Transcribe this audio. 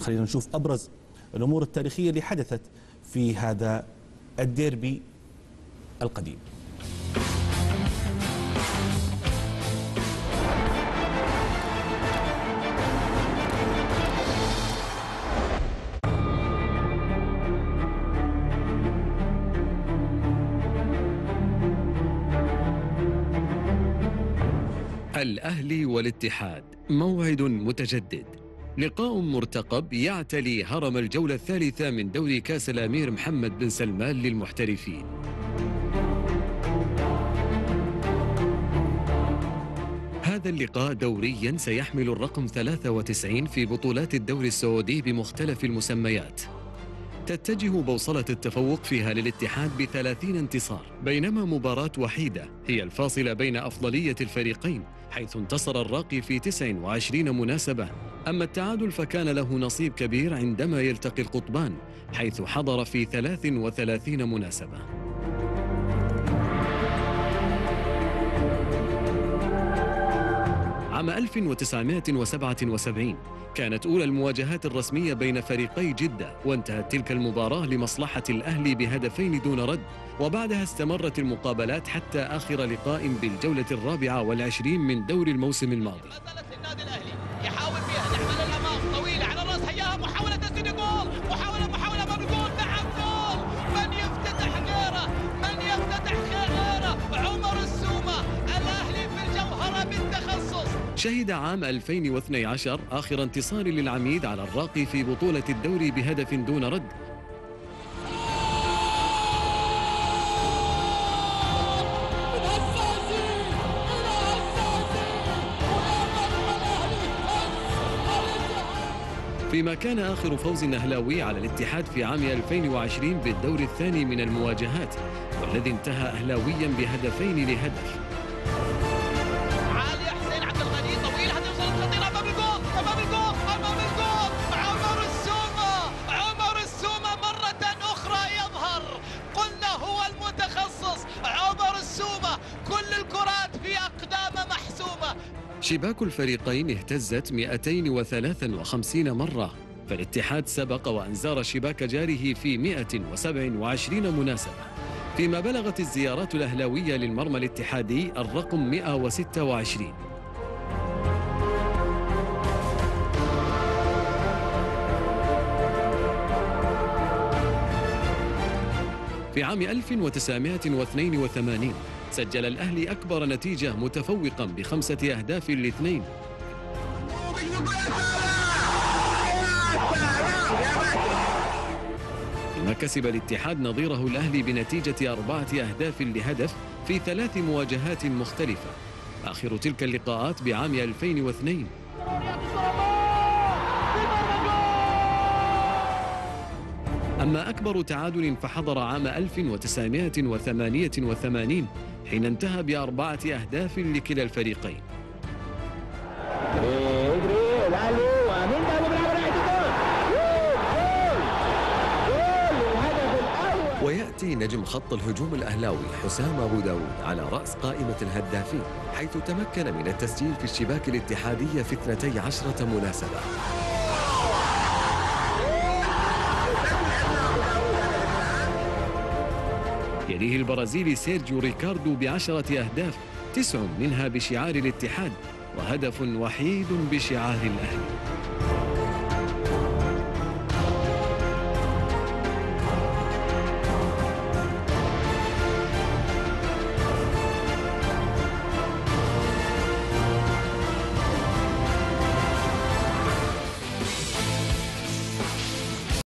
خلينا نشوف أبرز الأمور التاريخية اللي حدثت في هذا الديربي القديم. الأهلي والاتحاد موعد متجدد. لقاء مرتقب يعتلي هرم الجولة الثالثة من دوري كأس الأمير محمد بن سلمان للمحترفين. هذا اللقاء دوريا سيحمل الرقم 93 في بطولات الدوري السعودي بمختلف المسميات. تتجه بوصلة التفوق فيها للاتحاد بثلاثين انتصار بينما مباراة وحيدة هي الفاصلة بين أفضلية الفريقين حيث انتصر الراقي في 29 مناسبة. أما التعادل فكان له نصيب كبير عندما يلتقي القطبان حيث حضر في 33 مناسبة. عام 1977 كانت أولى المواجهات الرسمية بين فريقي جدة وانتهت تلك المباراة لمصلحة الأهلي بهدفين دون رد. وبعدها استمرت المقابلات حتى آخر لقاء بالجولة الرابعة والعشرين من دور الموسم الماضي. الأهلي. يحاول الامام طويلة. على الراس هياها محاوله شهد عام 2012 آخر انتصار للعميد على الراقي في بطولة الدوري بهدف دون رد. فيما كان آخر فوز أهلاوي على الاتحاد في عام 2020 بالدور الثاني من المواجهات والذي انتهى أهلاويا بهدفين لهدف. شباك الفريقين اهتزت 253 مرة. فالاتحاد سبق وأن زار شباك جاره في 127 مناسبة. فيما بلغت الزيارات الأهلاوية للمرمى الاتحادي الرقم 126 في عام 1982 سجل الأهلي أكبر نتيجة متفوقا بخمسة أهداف لاثنين. ثم كسب الاتحاد نظيره الأهلي بنتيجة أربعة أهداف لهدف في ثلاث مواجهات مختلفة. آخر تلك اللقاءات بعام 2002 أما أكبر تعادل فحضر عام 1988 حين انتهى بأربعة أهداف لكلا الفريقين. ويأتي نجم خط الهجوم الأهلاوي حسام أبو داود على رأس قائمة الهدافين حيث تمكن من التسجيل في الشباك الاتحادية في 12 مناسبة. يليه البرازيلي سيرجيو ريكاردو بعشرة أهداف تسع منها بشعار الاتحاد وهدف وحيد بشعار الأهلي.